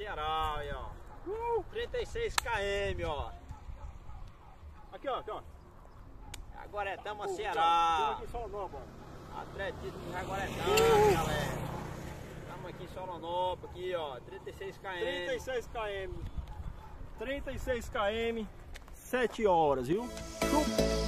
Ceará, aí, ó. Uh, 36 km, ó. Aqui, ó, aqui, ó. Jaguaretama, é Estamos uh, Ceará. Tá, aqui em Solonópolis. Atletismo de Jaguaretama, uh! galera. Estamos aqui em Solonópolis, aqui, ó. 36 km. 36 km. 36 km, 7 horas, viu? Chupa.